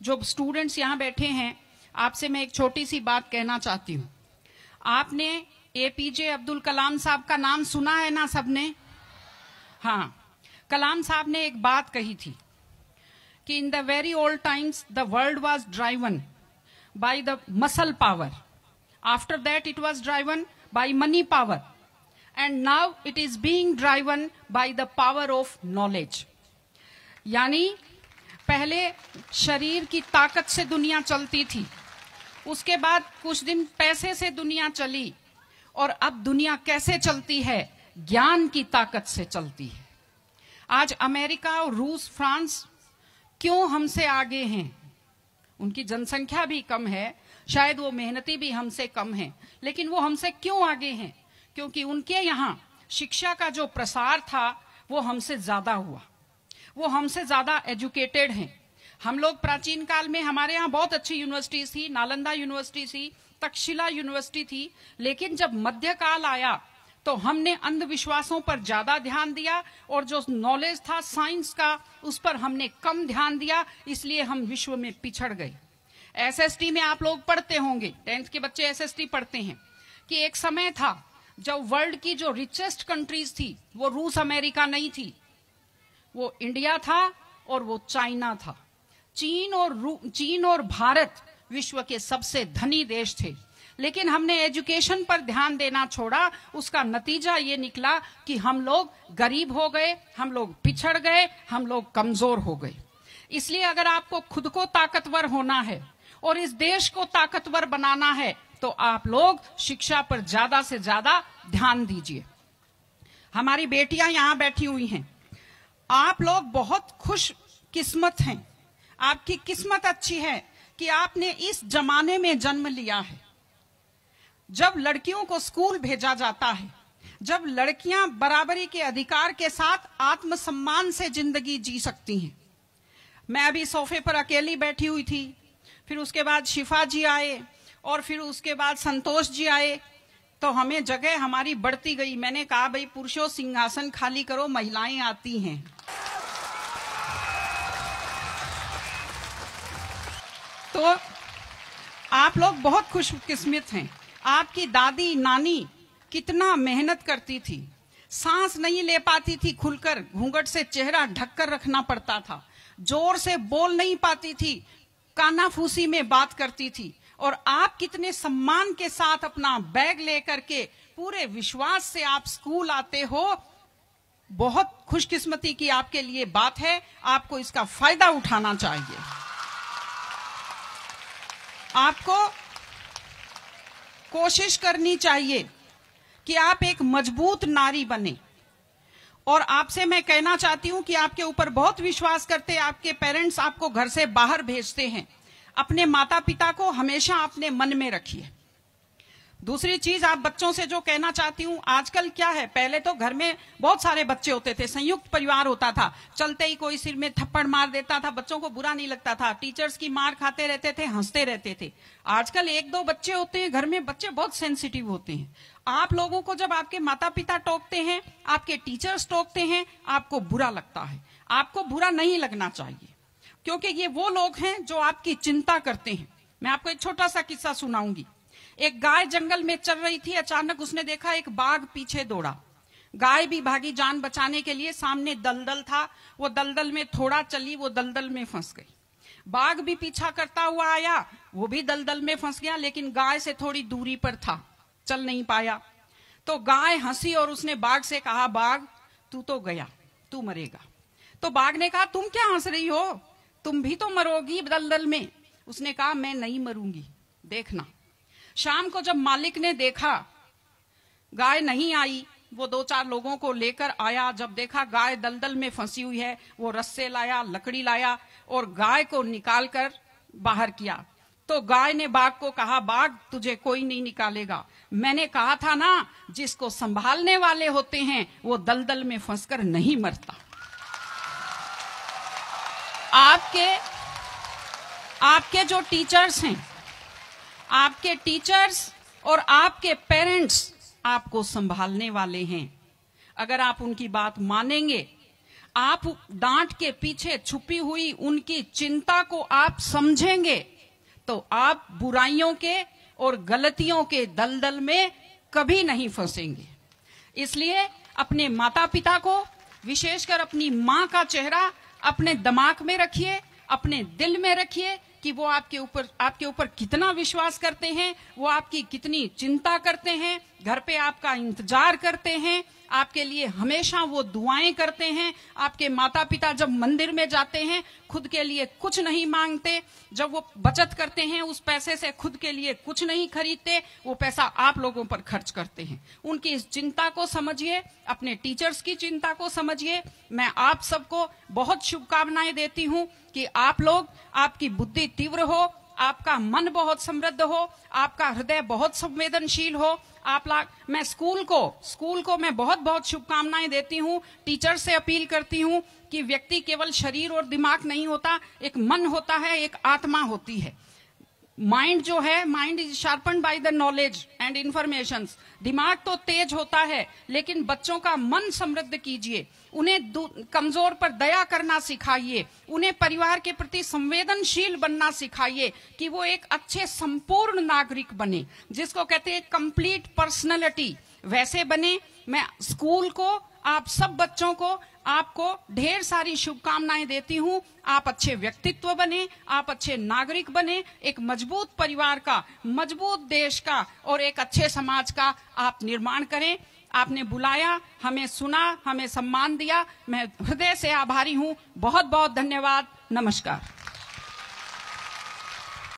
जो स्टूडेंट्स यहाँ बैठे हैं, आपसे मैं एक छोटी सी बात कहना चाहती हूँ। आपने एपीजे अब्दुल कलाम साहब का नाम सुना है ना सबने? हाँ कलाम साहब ने एक बात कही थी कि in the very old times the world was driven by the muscle power after that it was driven by money power and now it is being driven by the power of knowledge यानी पहले शरीर की ताकत से दुनिया चलती थी। उसके बाद कुछ दिन पैसे से दुनिया चली और अब दुनिया कैसे चलती है? ज्ञान की ताकत से चलती है। आज अमेरिका और रूस, फ्रांस क्यों हमसे आगे हैं? उनकी जनसंख्या भी कम है, शायद वो मेहनती भी हमसे कम है, लेकिन वो हमसे क्यों आगे हैं? क्योंकि उनके यहाँ शिक्षा का जो प्रसार था, वो हमसे ज़्यादा हुआ। वो हमसे ज़्यादा एजुकेटेड हैं। हम लोग प्राचीन काल में हमारे यहाँ बहुत अच्छी यूनिवर्सिटी थी, नालंदा यूनिवर्सिटी थी, तक्षशिला यूनिवर्सिटी थी, लेकिन जब मध्यकाल आया तो हमने अंधविश्वासों पर ज़्यादा ध्यान दिया और जो नॉलेज था साइंस का, उस पर हमने कम ध्यान दिया, इसलिए हम विश्व में पिछड़ गए। एसएसटी में आप लोग पढ़ते होंगे टेंथ के बच्चे एसएसटी पढ़ते हैं, कि एक समय था, जब वर्ल्ड की जो रिचेस्ट कंट्रीज़ थी, वो रूस अमेरिका नहीं थी वो इंडिया था और वो चाइना था। चीन और चीन और भारत विश्व के सबसे धनी देश थे। लेकिन हमने एजुकेशन पर ध्यान देना छोड़ा, उसका नतीजा ये निकला कि हम लोग गरीब हो गए, हम लोग पिछड़ गए, हम लोग कमज़ोर हो गए। इसलिए अगर आपको खुद को ताकतवर होना है और इस देश को ताकतवर बनाना है तो आप लोग शिक्षा पर ज़्यादा से ज़्यादा ध्यान दीजिए। हमारी बेटियाँ यहाँ बैठी हुई हैं। आप लोग बहुत खुश किस्मत हैं। आपकी किस्मत अच्छी है कि आपने इस जमाने में जन्म लिया है। जब लड़कियों को स्कूल भेजा जाता है, जब लड़कियाँ बराबरी के अधिकार के साथ आत्मसम्मान से ज़िंदगी जी सकती हैं। मैं अभी सोफे पर अकेली बैठी हुई थी, फिर उसके बाद शिफा जी आए, और फिर उसके बाद संतोष जी आए तो हमें जगह हमारी बढ़ती गई। मैंने कहा, भाई, पुरुषों, सिंहासन खाली करो, महिलाएँ आती हैं। तो आप लोग बहुत खुशकिस्मत हैं। आपकी दादी, नानी कितना मेहनत करती थी। सांस नहीं ले पाती थी खुलकर, घूंघट से चेहरा ढककर रखना पड़ता था। ज़ोर से बोल नहीं पाती थी, कानाफूसी में बात करती थी। और आप कितने सम्मान के साथ अपना बैग लेकर के पूरे विश्वास से आप स्कूल आते हो, बहुत खुशकिस्मती की आपके लिए बात है। आपको इसका फ़ायदा उठाना चाहिए। आपको कोशिश करनी चाहिए कि आप एक मज़बूत नारी बने। और आपसे मैं कहना चाहती हूँ कि आपके ऊपर बहुत विश्वास करते, आपके पेरेंट्स आपको घर से बाहर भेजते हैं। अपने माता पिता को हमेशा अपने मन में रखिए। दूसरी चीज़ आप बच्चों से जो कहना चाहती हूँ, आजकल क्या है? पहले तो घर में बहुत सारे बच्चे होते थे, संयुक्त परिवार होता था। चलते ही कोई सिर में थप्पड़ मार देता था, बच्चों को बुरा नहीं लगता था। टीचर्स की मार खाते रहते थे, हँसते रहते थे। आजकल एक दो बच्चे होते हैं, घर में बच्चे बहुत सेंसिटिव होते हैं। आप लोगों को जब आपके माता पिता टोकते हैं, आपके टीचर्स टोकते हैं, आपको बुरा लगता है। आपको बुरा नहीं लगना चाहिए। क्योंकि ये वो लोग हैं जो आपकी चिंता करते हैं। मैं आपको एक छोटा सा किस्सा सुनाऊँगी। एक गाय जंगल में चल रही थी, अचानक उसने देखा एक बाघ पीछे दौड़ा। गाय भी भागी जान बचाने के लिए सामने दलदल था, वो दलदल में थोड़ा चली, वो दलदल में फंस गई। बाघ भी पीछा करता हुआ आया, वो भी दलदल में फंस गया, लेकिन गाय से थोड़ी दूरी पर था, चल नहीं पाया। तो गाय हँसी और उसने बाघ से कहा, बाघ, तू तो गया, तू मरेगा। तो बाघ ने कहा, तुम क्या हंस रही हो? तुम भी तो मरोगी दलदल में। उसने कहा, मैं नहीं मरूँगी। देखना। शाम को जब मालिक ने देखा, गाय नहीं आई, वो दो चार लोगों को लेकर आया। जब देखा, गाय दलदल में फंसी हुई है, वो रस्से लाया, लकड़ी लाया और गाय को निकालकर बाहर किया। तो गाय ने बाघ को कहा, बाघ, तुझे कोई नहीं निकालेगा। मैंने कहा था ना, जिसको संभालने वाले होते हैं, वो दलदल में फंसकर नहीं मरता। आपके आपके जो टीचर्स हैं, आपके टीचर्स और आपके पेरेंट्स आपको संभालने वाले हैं। अगर आप उनकी बात मानेंगे, आप डांट के पीछे छुपी हुई उनकी चिंता को आप समझेंगे तो आप बुराइयों के और गलतियों के दलदल में कभी नहीं फंसेंगे। इसलिए अपने माता पिता को, विशेषकर अपनी माँ का चेहरा अपने दिमाग में रखिए, अपने दिल में रखिए कि वो आपके ऊपर आपके ऊपर कितना विश्वास करते हैं, वो आपकी कितनी चिंता करते हैं घर पे आपका इंतज़ार करते हैं, आपके लिए हमेशा वो दुआएँ करते हैं, आपके माता पिता जब मंदिर में जाते हैं, खुद के लिए कुछ नहीं मांगते, जब वो बचत करते हैं, उस पैसे से खुद के लिए कुछ नहीं खरीदते, वो पैसा आप लोगों पर खर्च करते हैं। उनकी इस चिंता को समझिए, अपने टीचर्स की चिंता को समझिए। मैं आप सबको बहुत शुभकामनाएँ देती हूँ कि आप लोग, आपकी बुद्धि तीव्र हो आपका मन बहुत समृद्ध हो, आपका हृदय बहुत संवेदनशील हो, आप ला, मैं स्कूल को स्कूल को मैं बहुत बहुत शुभकामनाएँ देती हूँ, टीचर से अपील करती हूँ कि व्यक्ति केवल शरीर और दिमाग नहीं होता, एक मन होता है, एक आत्मा होती है। माइंड जो है mind is sharpen by the knowledge and information दिमाग तो तेज होता है, लेकिन बच्चों का मन समृद्ध कीजिए। उन्हें कमज़ोर पर दया करना सिखाइए। उन्हें परिवार के प्रति संवेदनशील बनना सिखाइए कि वो एक अच्छे संपूर्ण नागरिक बने, जिसको कहते हैं कंप्लीट पर्सनैलिटी वैसे बने, मैं स्कूल को, आप सब बच्चों को आपको ढेर सारी शुभकामनाएँ देती हूँ। आप अच्छे व्यक्तित्व बने, आप अच्छे नागरिक बने, एक मज़बूत परिवार का, मज़बूत देश का और एक अच्छे समाज का आप निर्माण करें। आपने बुलाया, हमें सुना, हमें सम्मान दिया। मैं हृदय से आभारी हूँ। बहुत बहुत धन्यवाद। नमस्कार।